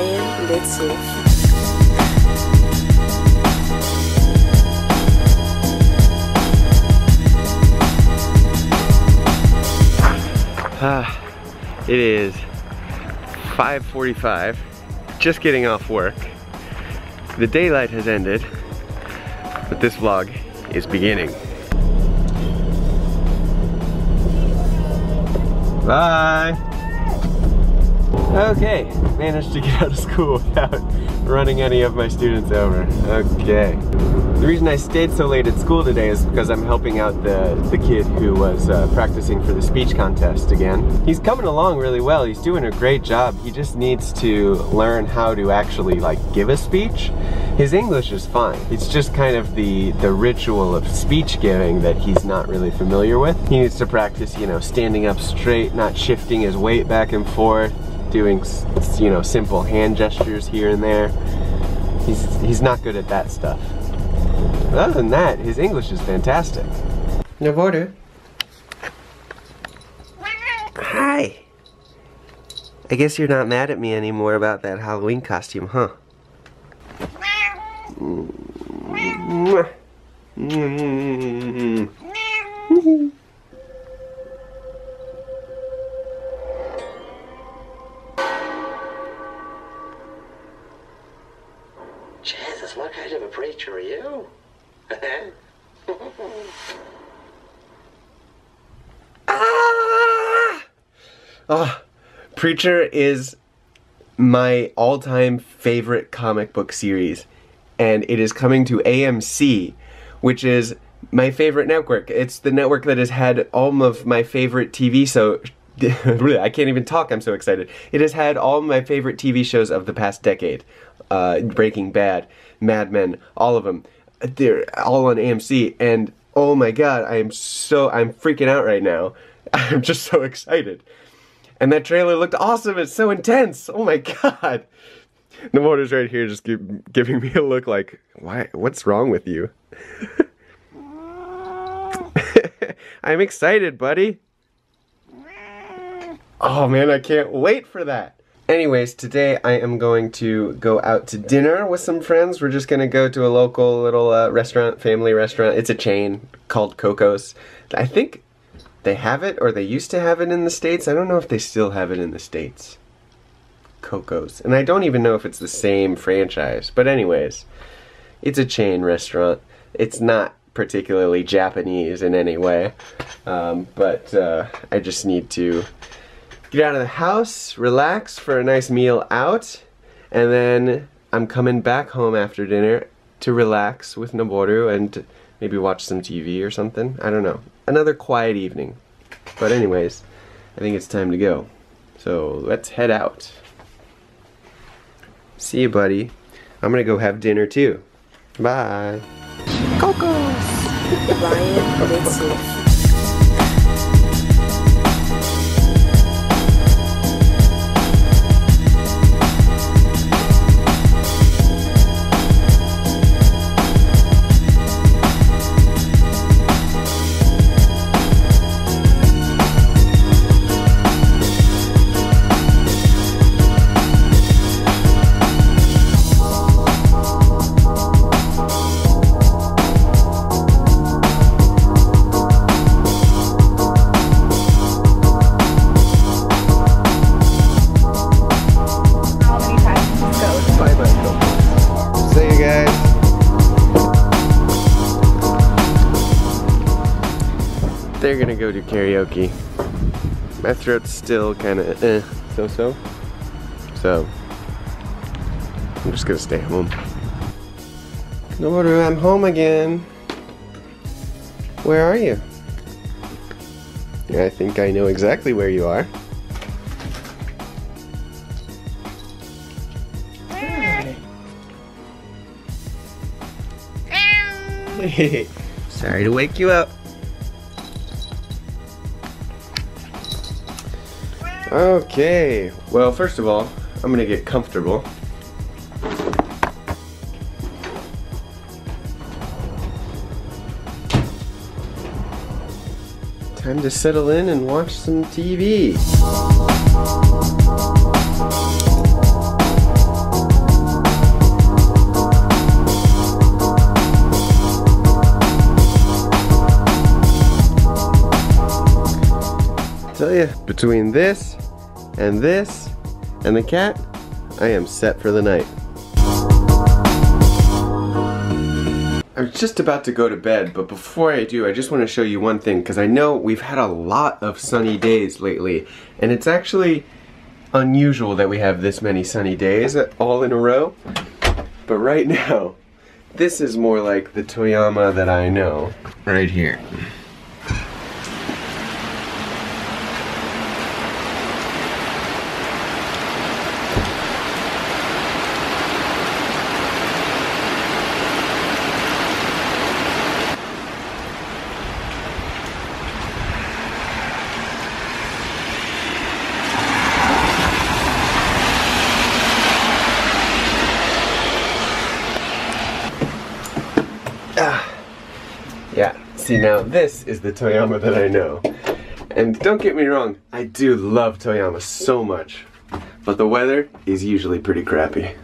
Ryan. Ah, it is 5.45, just getting off work. The daylight has ended, but this vlog is beginning. Bye! Okay, managed to get out of school without running any of my students over. Okay. The reason I stayed so late at school today is because I'm helping out the, the kid who was uh, practicing for the speech contest again. He's coming along really well. He's doing a great job. He just needs to learn how to actually like give a speech. His English is fine. It's just kind of the, the ritual of speech giving that he's not really familiar with. He needs to practice, you know, standing up straight, not shifting his weight back and forth, doing, you know, simple hand gestures here and there. He's, he's not good at that stuff. But other than that, his English is fantastic. No water. Hi. I guess you're not mad at me anymore about that Halloween costume, huh? Mm. Jesus, what kind of a preacher are you? Ah! Oh, Preacher is my all-time favorite comic book series, and it is coming to AMC, which is my favorite network. It's the network that has had all of my favorite TV so I can't even talk, I'm so excited. It has had all my favorite TV shows of the past decade. Uh, Breaking Bad, Mad Men, all of them. They're all on AMC, and oh my god, I am so, I'm freaking out right now. I'm just so excited. And that trailer looked awesome, it's so intense, oh my god. The motor's right here just give, giving me a look like, why, what's wrong with you? I'm excited, buddy. Oh man, I can't wait for that. Anyways, today I am going to go out to dinner with some friends. We're just gonna go to a local little uh, restaurant, family restaurant. It's a chain called Coco's. I think they have it, or they used to have it in the States. I don't know if they still have it in the States. Coco's. And I don't even know if it's the same franchise. But anyways, it's a chain restaurant. It's not particularly Japanese in any way. Um, but uh, I just need to get out of the house, relax for a nice meal out, and then I'm coming back home after dinner to relax with Noboru and maybe watch some TV or something. I don't know. Another quiet evening. But anyways, I think it's time to go. So let's head out. See you, buddy. I'm gonna go have dinner too. Bye. Cocos! Ryan. They're gonna go do karaoke. My throat's still kinda eh, so-so. So, I'm just gonna stay home. Noboru, I'm home again. Where are you? I think I know exactly where you are. Sorry to wake you up. Okay, well, first of all, I'm gonna get comfortable. Time to settle in and watch some TV. You, between this and this and the cat, I am set for the night. I was just about to go to bed, but before I do, I just want to show you one thing, because I know we've had a lot of sunny days lately, and it's actually unusual that we have this many sunny days all in a row. But right now, this is more like the Toyama that I know. Right here. Ah. Yeah, see now this is the Toyama that I know. And don't get me wrong, I do love Toyama so much. But the weather is usually pretty crappy.